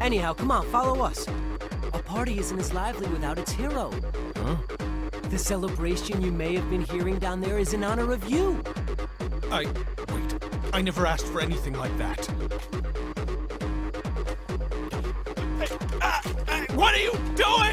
Anyhow, come on, follow us. A party isn't as lively without its hero. Huh? The celebration you may have been hearing down there is in honor of you. I. Wait. I never asked for anything like that. Hey, uh, uh, what are you doing?